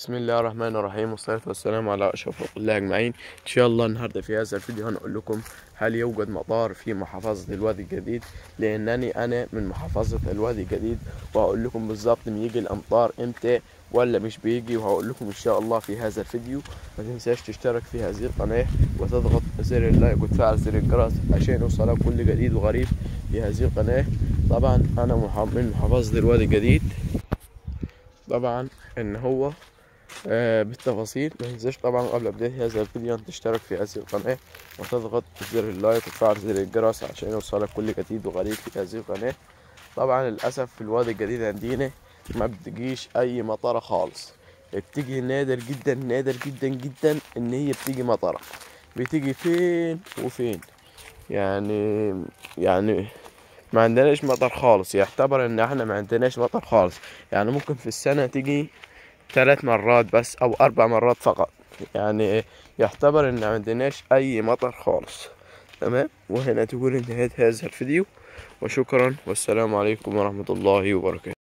بسم الله الرحمن الرحيم والصلاة والسلام على أشرف الله أجمعين. إن شاء الله النهاردة في هذا الفيديو هنقول لكم هل يوجد مطار في محافظة الوادي الجديد؟ لأنني أنا من محافظة الوادي الجديد وهقول لكم بالظبط بيجي الأمطار إمتى ولا مش بيجي وهقول لكم إن شاء الله في هذا الفيديو. ما تنساش تشترك في هذه القناة وتضغط زر اللايك وتفعل زر الجرس عشان يوصلك كل جديد وغريب في هذه القناة. طبعا أنا من محافظة الوادي الجديد. طبعا إن هو بالتفاصيل. ما تنساش طبعا قبل بداية هذا الفيديو أن تشترك في هذه القناة وتضغط زر اللايك وتفعل زر الجرس عشان يوصلك كل جديد وغريب في هذه القناة. طبعا للأسف في الوادي الجديد عندنا ما بتجيش أي مطرة خالص. بتيجي نادر جدا نادر جدا جدا إن هي بتيجي مطرة. بتيجي فين وفين. يعني يعني ما عندناش مطر خالص. يعتبر إن إحنا ما عندناش مطر خالص. يعني ممكن في السنة تيجي ثلاث مرات بس أو أربع مرات فقط. يعني يعتبر إن ما عندناش أي مطر خالص. تمام؟ وهنا تكون انتهت هذا الفيديو. وشكرا. والسلام عليكم ورحمة الله وبركاته.